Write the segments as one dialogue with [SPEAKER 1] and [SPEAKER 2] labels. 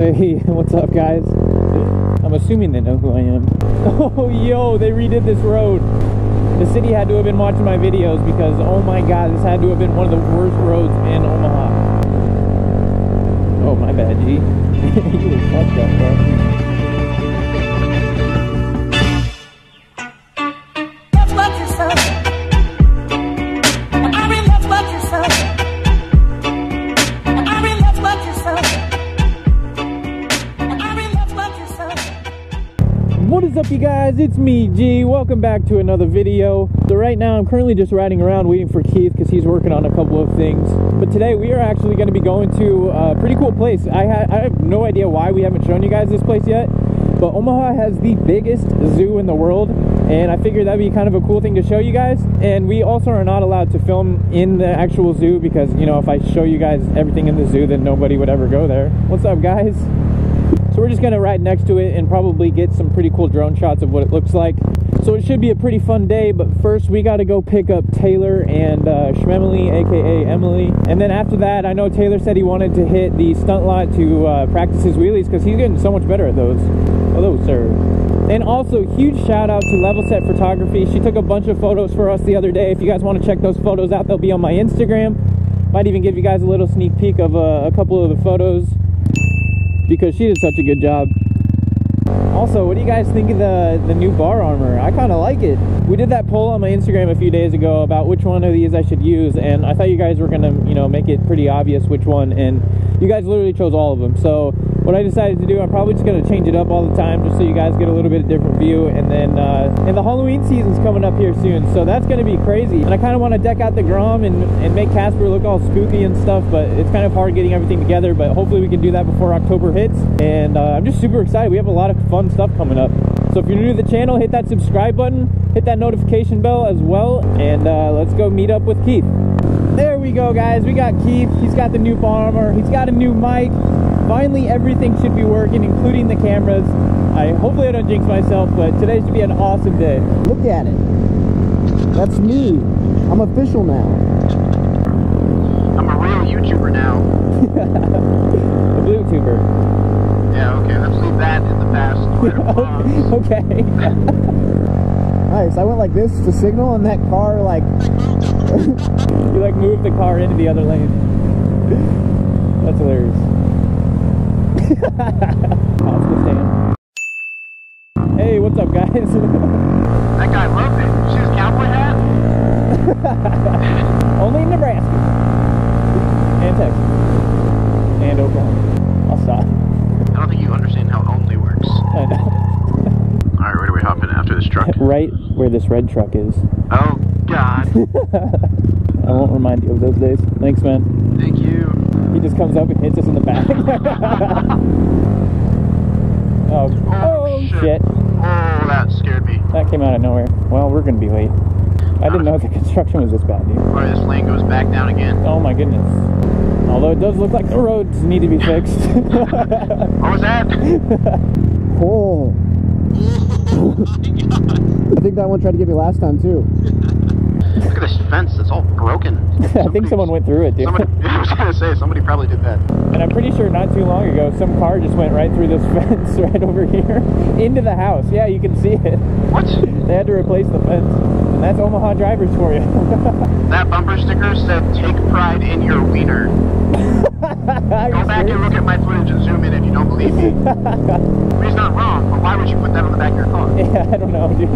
[SPEAKER 1] Hey, what's up, guys? I'm assuming they know who I am. Oh, yo, they redid this road. The city had to have been watching my videos because, oh my god, this had to have been one of the worst roads in Omaha. Oh, my bad, G. you was fucked up, bro.
[SPEAKER 2] You
[SPEAKER 1] guys? It's me, G. Welcome back to another video. So right now, I'm currently just riding around waiting for Keith because he's working on a couple of things. But today, we are actually going to be going to a pretty cool place. I, ha- I have no idea why we haven't shown you guys this place yet. But Omaha has the biggest zoo in the world, and I figured that'd be kind of a cool thing to show you guys. And we also are not allowed to film in the actual zoo because, you know, if I show you guys everything in the zoo, then nobody would ever go there. What's up, guys? So we're just gonna ride next to it and probably get some pretty cool drone shots of what it looks like. So it should be a pretty fun day, but first we gotta go pick up Taylor and uh, aka Emily. And then after that, I know Taylor said he wanted to hit the stunt lot to uh, practice his wheelies because he's getting so much better at those. Hello, sir. And also, huge shout out to Level Set Photography. She took a bunch of photos for us the other day. If you guys want to check those photos out, they'll be on my Instagram. Might even give you guys a little sneak peek of uh, a couple of the photos because she did such a good job. Also, what do you guys think of the, the new bar armor? I kind of like it. We did that poll on my Instagram a few days ago about which one of these I should use, and I thought you guys were gonna, you know, make it pretty obvious which one, and you guys literally chose all of them. So what I decided to do, I'm probably just gonna change it up all the time, just so you guys get a little bit of different view. And then, uh, and the Halloween season's coming up here soon, so that's gonna be crazy. And I kind of want to deck out the Grom and and make Casper look all spooky and stuff, but it's kind of hard getting everything together. But hopefully we can do that before October hits. And uh, I'm just super excited. We have a lot of fun stuff coming up. So if you're new to the channel, hit that subscribe button, hit that notification bell as well, and uh, let's go meet up with Keith. There we go, guys. We got Keith. He's got the new armor. He's got a new mic. Finally, everything should be working, including the cameras. I hopefully I don't jinx myself, but today should be an awesome day.
[SPEAKER 3] Look at it. That's me. I'm official now.
[SPEAKER 4] I'm a real YouTuber now.
[SPEAKER 1] a blue tuber.
[SPEAKER 4] Yeah, okay, let's leave that in the past.
[SPEAKER 1] okay.
[SPEAKER 3] Nice. I went like this to signal, and that car like
[SPEAKER 1] you like moved the car into the other lane. That's hilarious. Hey, what's up, guys?
[SPEAKER 4] that guy loved it. See his cowboy hat?
[SPEAKER 1] Only in Nebraska and Texas and Oklahoma. I'll stop.
[SPEAKER 4] I don't think you understand how only works.
[SPEAKER 1] I know.
[SPEAKER 4] Alright, where do we hop in after this truck?
[SPEAKER 1] Right where this red truck is.
[SPEAKER 4] Oh, God.
[SPEAKER 1] I won't remind you of those days. Thanks, man.
[SPEAKER 4] Thank you.
[SPEAKER 1] He just comes up and hits us in the back. oh, oh shit.
[SPEAKER 4] Oh, that scared me.
[SPEAKER 1] That came out of nowhere. Well, we're gonna be late. I didn't know the construction was this bad, dude.
[SPEAKER 4] Alright, this lane goes back down again.
[SPEAKER 1] Oh my goodness. Although it does look like the roads need to be fixed.
[SPEAKER 4] What was that?
[SPEAKER 3] oh. oh I think that one tried to get me last time too.
[SPEAKER 4] Look at this fence. It's all broken.
[SPEAKER 1] I think someone went through it, dude.
[SPEAKER 4] Somebody, I was gonna say, somebody probably did that.
[SPEAKER 1] And I'm pretty sure not too long ago, some car just went right through this fence right over here into the house. Yeah, you can see it.
[SPEAKER 4] What?
[SPEAKER 1] They had to replace the fence. And that's Omaha drivers for you.
[SPEAKER 4] That bumper sticker said, take pride in your wiener. Go back and look at my footage and zoom in if you don't believe me. He's not wrong, but why would you put that on the back of your car?
[SPEAKER 1] Yeah, I don't know, dude.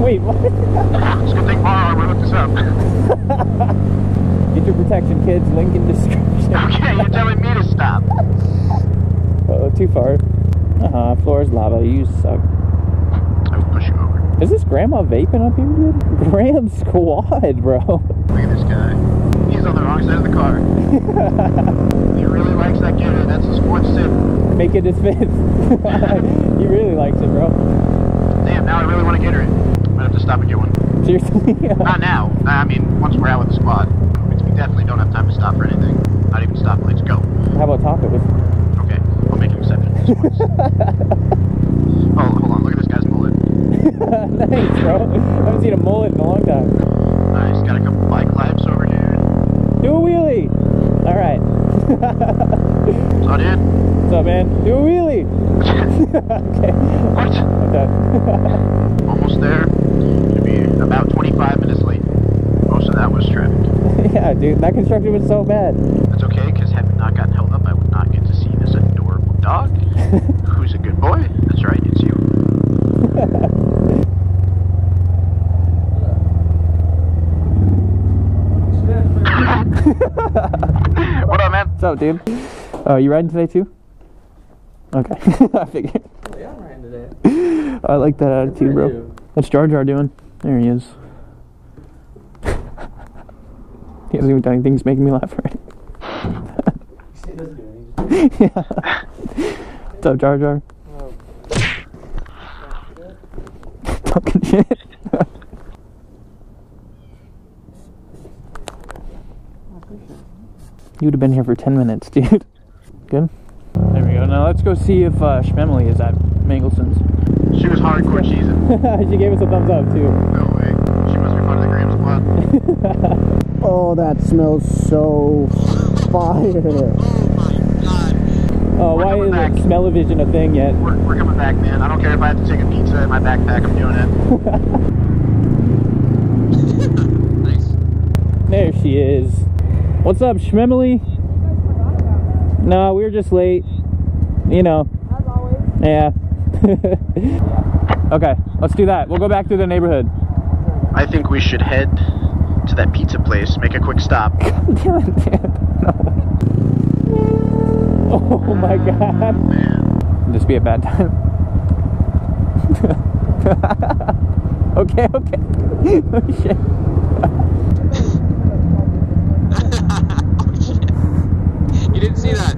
[SPEAKER 1] Wait, what?
[SPEAKER 4] It's gonna take bar armor, look this up.
[SPEAKER 1] Get your protection, kids. Link in description.
[SPEAKER 4] Okay, you're telling me to stop.
[SPEAKER 1] Oh, too far. Uh-huh, floor is lava. You suck.
[SPEAKER 4] I will push you over.
[SPEAKER 1] Is this grandma vaping up here, dude? Grom squad, bro.
[SPEAKER 4] Look at this on the wrong side of the car. he really likes that getter. That's a sports tip.
[SPEAKER 1] Make it his fifth. he really likes it, bro.
[SPEAKER 4] Damn, now I really want to get her. Might have to stop and get one.
[SPEAKER 1] Seriously.
[SPEAKER 4] Not now. I mean, once we're out with the squad. We definitely don't have time to stop for anything. Not even stop. Let's Go.
[SPEAKER 1] How about tacos?
[SPEAKER 4] Okay, I'll make an exception. this once. oh, hold on. Look at this guy's mullet.
[SPEAKER 1] Thanks, bro. I haven't seen a mullet in a long time.
[SPEAKER 4] Nice. Got a couple bike laps.
[SPEAKER 1] Do a wheelie. All right.
[SPEAKER 4] So, dude.
[SPEAKER 1] What's up, man? Do a wheelie. okay.
[SPEAKER 4] What?
[SPEAKER 1] Okay.
[SPEAKER 4] Almost there. Should be about 25 minutes late. Most of that was traffic.
[SPEAKER 1] yeah, dude, that construction was so bad.
[SPEAKER 4] That's okay, because had we not gotten held up, I would not get to see this adorable dog. Who's a good boy? That's right, it's you. what up, man?
[SPEAKER 1] What's up, dude? Oh, you riding today too? Okay. I figured.
[SPEAKER 3] Yeah, I'm riding today.
[SPEAKER 1] I like that attitude, bro. What's Jar Jar doing? There he is. he hasn't even done anything. He's making me laugh already.
[SPEAKER 3] He doesn't do anything.
[SPEAKER 1] yeah. What's up, Jar Jar? Oh. Talking shit. You would have been here for 10 minutes, dude. Good? There we go. Now let's go see if uh, Schmemily is at Mangelsen's.
[SPEAKER 4] She was hardcore cheesing.
[SPEAKER 1] she gave us a thumbs up, too.
[SPEAKER 4] No way. She must be part of the Grom squad.
[SPEAKER 3] Oh, that smells so fire.
[SPEAKER 1] Oh,
[SPEAKER 4] We're
[SPEAKER 1] why
[SPEAKER 4] coming back.
[SPEAKER 1] isn't smell-o-vision a thing yet?
[SPEAKER 4] We're, we're coming back, man. I don't care if I have to take a pizza in my backpack. I'm doing it. nice.
[SPEAKER 1] There she is. What's up, Schmemily? No, we were just late. You know.
[SPEAKER 2] As always.
[SPEAKER 1] Yeah. okay, let's do that. We'll go back through the neighborhood.
[SPEAKER 4] I think we should head to that pizza place, make a quick stop.
[SPEAKER 1] Damn it. No. Oh my oh, god.
[SPEAKER 4] Man.
[SPEAKER 1] This be a bad time. okay, okay. oh shit.
[SPEAKER 5] You didn't see that?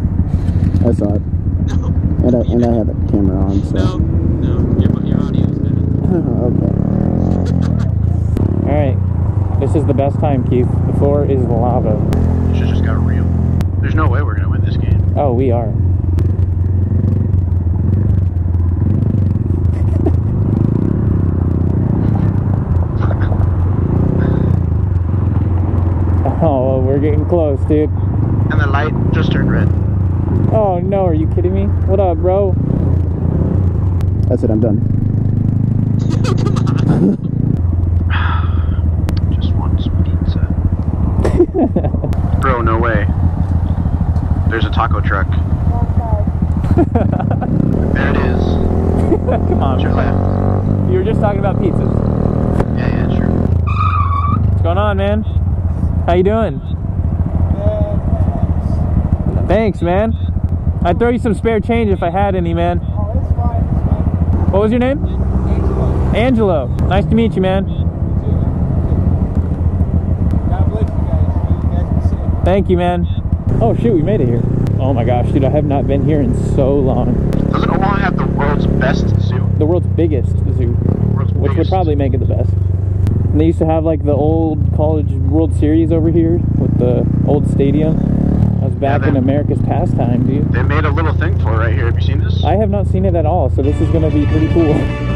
[SPEAKER 3] I saw it. And I, and I had the camera on, so.
[SPEAKER 5] No, no. Your, your audio's bad.
[SPEAKER 3] okay.
[SPEAKER 1] Alright. This is the best time, Keith. The floor is lava.
[SPEAKER 4] This shit just got real. There's no way we're gonna win this game.
[SPEAKER 1] Oh, we are. oh, we're getting close, dude.
[SPEAKER 4] And the light just turned red.
[SPEAKER 1] Oh no, are you kidding me? What up, bro?
[SPEAKER 3] That's it, I'm done.
[SPEAKER 4] Just want some pizza. Bro, no way. There's a taco truck. There it is.
[SPEAKER 1] Come on,
[SPEAKER 4] To your left.
[SPEAKER 1] You were just talking about pizzas.
[SPEAKER 4] Yeah, yeah, sure.
[SPEAKER 1] What's going on, man? How you doing? Thanks, man. I'd throw you some spare change if I had any, man. Oh, it's fine, it's fine. What was your name? Angelo. Angelo. Nice to meet you, man. Thank you, man. Oh shoot, we made it here. Oh my gosh, dude, I have not been here in so long.
[SPEAKER 4] Doesn't Omaha have the world's best zoo?
[SPEAKER 1] The world's biggest zoo,
[SPEAKER 4] World's
[SPEAKER 1] which would probably make it the best. And they used to have like the old college World Series over here with the old stadium. Back
[SPEAKER 4] Yeah,
[SPEAKER 1] in America's pastime, dude.
[SPEAKER 4] They made a little thing for it right here. Have you seen this?
[SPEAKER 1] I have not seen it at all, so this is gonna be pretty cool.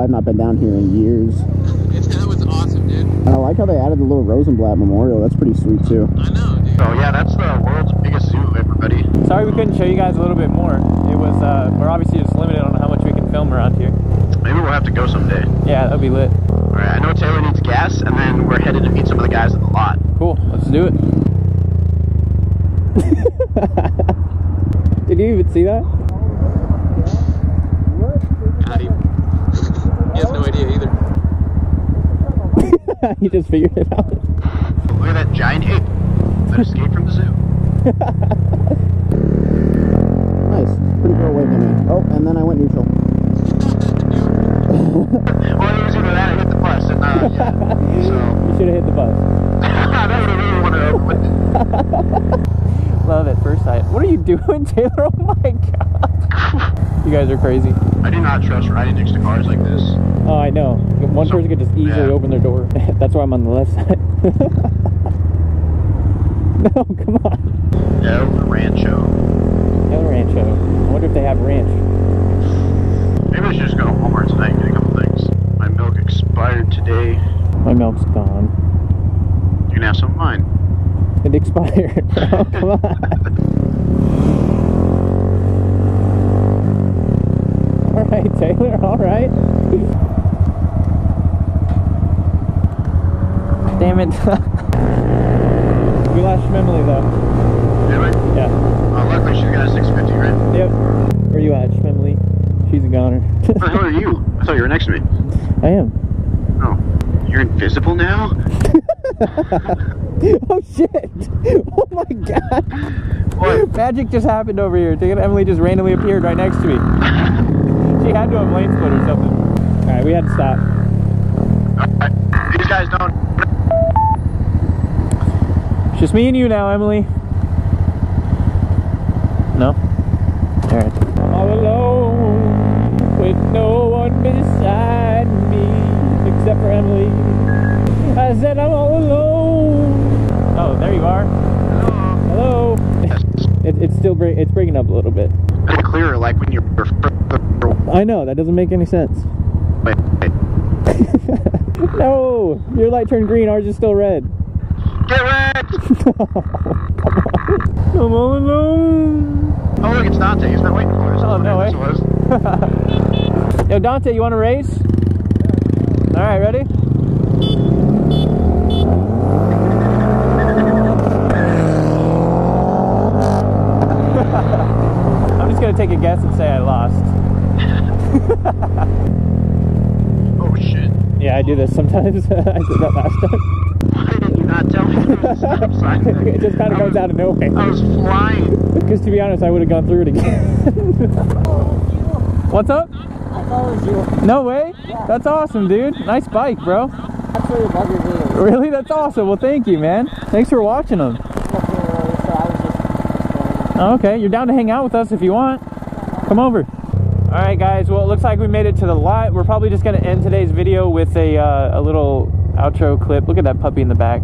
[SPEAKER 3] I've not been down here in years.
[SPEAKER 5] It's, that was awesome, dude.
[SPEAKER 3] And I like how they added the little Rosenblatt Memorial. That's pretty sweet, too.
[SPEAKER 5] I know, dude.
[SPEAKER 4] So yeah, that's the world's biggest zoo, everybody.
[SPEAKER 1] Sorry we couldn't show you guys a little bit more. It was uh, we're obviously just limited on how much we can film around here.
[SPEAKER 4] Maybe we'll have to go someday.
[SPEAKER 1] Yeah, that'd be lit.
[SPEAKER 4] All right, I know Taylor needs gas, and then we're headed to meet some of the guys at the lot.
[SPEAKER 1] Cool. Let's do it. Did you even see that?
[SPEAKER 5] Not even. He has no idea either.
[SPEAKER 1] you just figured it out.
[SPEAKER 4] Look at that giant ape that escaped from the zoo.
[SPEAKER 3] Nice. Pretty far away from me. Oh, and then I went neutral.
[SPEAKER 4] Well, it was either that or hit the bus, and uh, yeah. So
[SPEAKER 1] You should have hit the bus.
[SPEAKER 4] that would have really wanted to.
[SPEAKER 1] Love at first sight. What are you doing, Taylor? Oh my god. You guys are crazy.
[SPEAKER 4] I do not trust riding next to cars like this.
[SPEAKER 1] Oh, I know. One
[SPEAKER 4] So-
[SPEAKER 1] person could just easily
[SPEAKER 4] yeah.
[SPEAKER 1] open their door. That's why I'm on the left side. no, come on.
[SPEAKER 4] El Rancho.
[SPEAKER 1] El Rancho. I wonder if they have ranch.
[SPEAKER 4] Maybe I should just go to Walmart tonight and get a couple things. My milk expired today.
[SPEAKER 1] My milk's gone.
[SPEAKER 4] You can have some of mine.
[SPEAKER 1] It expired, bro. Oh, come on. All right, Taylor. All right. Damn it. we lost Schmemily though.
[SPEAKER 4] Did we?
[SPEAKER 1] Yeah.
[SPEAKER 4] Uh, luckily, she's got a 650, right?
[SPEAKER 1] Yep. Where you at, Schmemily? She's a goner.
[SPEAKER 4] Hell are you? I thought you were next to me.
[SPEAKER 1] I am.
[SPEAKER 4] Oh. You're invisible now?
[SPEAKER 1] oh shit! Oh my god!
[SPEAKER 4] What?
[SPEAKER 1] Magic just happened over here. Emily just randomly appeared right next to me. She had to have lane split or something. Alright, we had to stop.
[SPEAKER 4] These guys don't.
[SPEAKER 1] It's just me and you now, Emily. No? Alright. All alone with no one beside me except for Emily. I said I'm all alone. Oh, there you are. Hello. It, it's still break, it's breaking up a little bit.
[SPEAKER 4] It's clearer, like when you're further
[SPEAKER 1] I know that doesn't make any sense.
[SPEAKER 4] away.
[SPEAKER 1] No, your light turned green. Ours is still red.
[SPEAKER 4] Get wrecked!
[SPEAKER 1] I'm all alone.
[SPEAKER 4] Oh, look, it's Dante. He's not waiting for us.
[SPEAKER 1] Oh, no way.
[SPEAKER 4] That's what it was.
[SPEAKER 1] Yo, Dante, you want to race? All right, ready? I'm just gonna take a guess and say I lost.
[SPEAKER 4] Oh, shit.
[SPEAKER 1] Yeah, I do this sometimes. I did that last time.
[SPEAKER 4] Why did you not tell me there was a stop sign?
[SPEAKER 1] it just kind of
[SPEAKER 4] I
[SPEAKER 1] comes out of nowhere.
[SPEAKER 4] I was flying.
[SPEAKER 1] Because to be honest, I would have gone through it again. What's up?
[SPEAKER 3] I thought it was you.
[SPEAKER 1] No way? That's awesome, dude. Nice bike, bro.
[SPEAKER 3] That's where your buggers.
[SPEAKER 1] Really? That's awesome. Well, thank you, man. Thanks for watching them.
[SPEAKER 3] So I was just.
[SPEAKER 1] Okay, you're down to hang out with us if you want. Come over. All right, guys. Well, it looks like we made it to the lot. We're probably just gonna end today's video with a uh, a little outro clip. Look at that puppy in the back.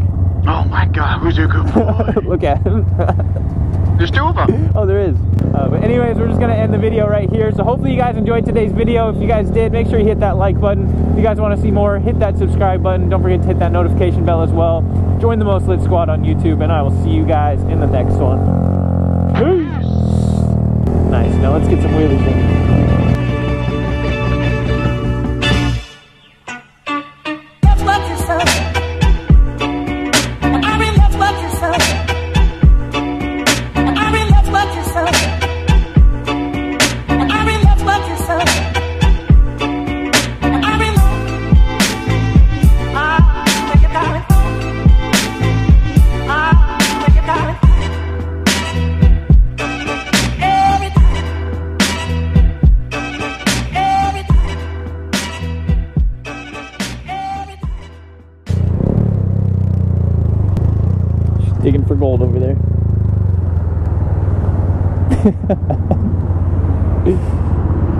[SPEAKER 4] Oh, my God. Who's a good boy?
[SPEAKER 1] Look at him.
[SPEAKER 4] There's two of them.
[SPEAKER 1] oh, there is. Uh, but anyways, we're just gonna end the video right here. So hopefully you guys enjoyed today's video. If you guys did, make sure you hit that like button. If you guys want to see more, hit that subscribe button. Don't forget to hit that notification bell as well. Join the Most Lit Squad on YouTube, and I will see you guys in the next one. Peace. Nice. Now let's get some wheelies in.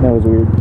[SPEAKER 1] that was weird.